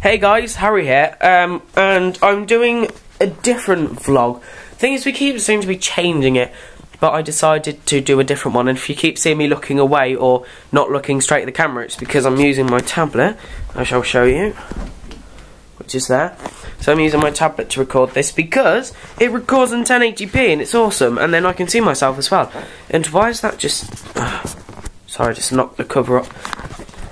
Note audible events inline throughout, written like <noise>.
Hey guys, Harry here, um, and I'm doing a different vlog. Thing is, we keep seem to be changing it, but I decided to do a different one. And if you keep seeing me looking away or not looking straight at the camera, it's because I'm using my tablet. I shall show you, which is there. So I'm using my tablet to record this because it records in 1080p and it's awesome. And then I can see myself as well. And why is that just? <sighs> sorry, I just knocked the cover up.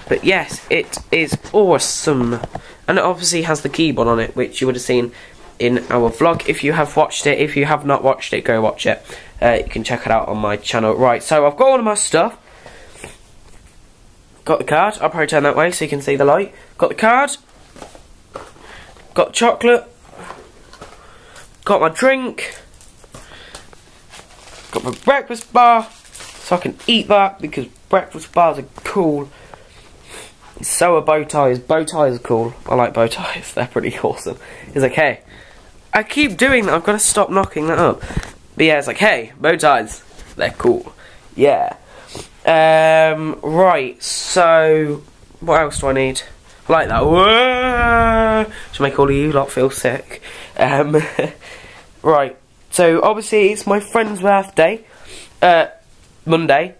But yes, it is awesome. And it obviously has the keyboard on it, which you would have seen in our vlog. If you have watched it, if you have not watched it, go watch it. Uh, you can check it out on my channel. Right, so I've got all of my stuff. Got the card. I'll probably turn that way so you can see the light. Got the card. Got chocolate. Got my drink. Got my breakfast bar. So I can eat that because breakfast bars are cool. So are bow ties. Bow ties are cool. I like bow ties. <laughs> They're pretty awesome. It's like, hey, I keep doing that. I've got to stop knocking that up. But yeah, it's like, hey, bow ties. They're cool. Yeah. Um, right, so, what else do I need? I like that. To make all of you lot feel sick. Um, <laughs> right, so obviously it's my friend's birthday. Uh, Monday.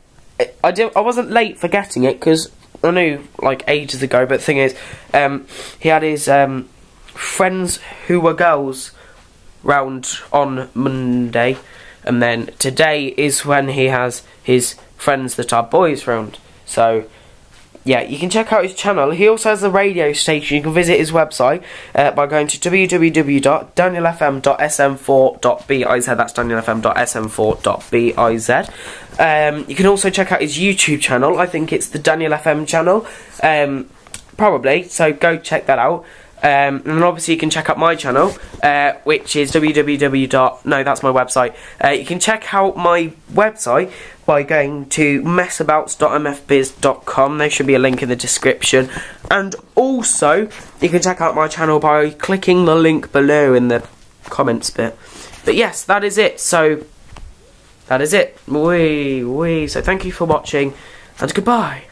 I, did, I wasn't late for getting it because I knew like ages ago, but the thing is, um, he had his um, friends who were girls round on Monday, and then today is when he has his friends that are boys round. So, yeah, you can check out his channel. He also has a radio station. You can visit his website uh, by going to www.danielfm.sm4.biz. That's danielfm.sm4.biz. Um, you can also check out his YouTube channel. I think it's the Daniel FM channel. Um, probably. So go check that out. Um, and obviously you can check out my channel, uh, which is www. No, that's my website. Uh, you can check out my website by going to messaboutz.mfbiz.com. There should be a link in the description. And also, you can check out my channel by clicking the link below in the comments bit. But yes, that is it. So, that is it. Wee, wee. So thank you for watching, and goodbye.